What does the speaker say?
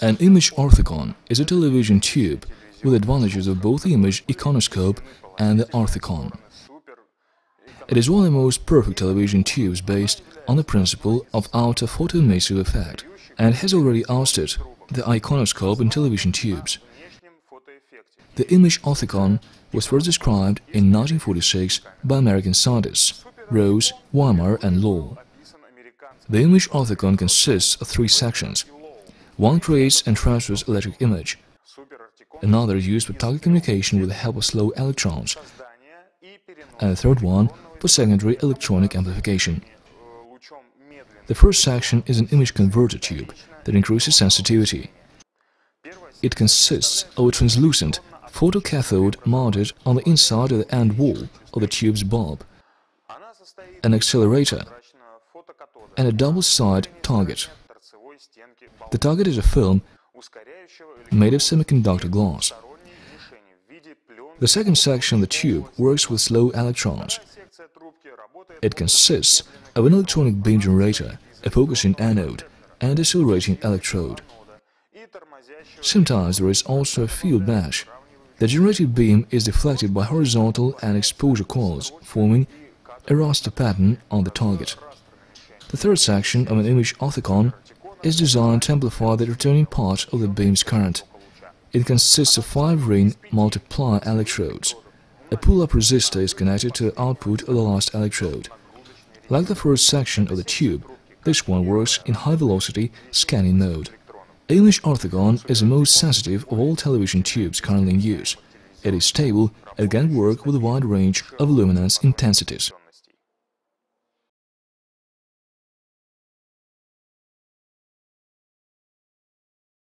An image orthicon is a television tube with advantages of both the image iconoscope and the orthicon. It is one of the most perfect television tubes based on the principle of outer photoemissive effect and has already ousted the iconoscope in television tubes. The image orthicon was first described in 1946 by American scientists Rose, Weimar and Law. The image orthicon consists of three sections. One creates and transfers electric image. Another used for target commutation with the help of slow electrons. And the third one for secondary electronic amplification. The first section is an image converter tube that increases sensitivity. It consists of a translucent photocathode mounted on the inside of the end wall of the tube's bulb, an accelerator, and a double-side target. The target is a film made of semiconductor glass. The second section of the tube works with slow electrons. It consists of an electronic beam generator, a focusing anode, and a decelerating electrode. Sometimes there is also a field mesh. The generated beam is deflected by horizontal and exposure coils, forming a raster pattern on the target. The third section of an image orthicon is designed to amplify the returning part of the beam's current. It consists of five ring multiplier electrodes. A pull-up resistor is connected to the output of the last electrode. Like the first section of the tube, this one works in high-velocity scanning mode. Image orthicon is the most sensitive of all television tubes currently in use. It is stable and can work with a wide range of luminance intensities.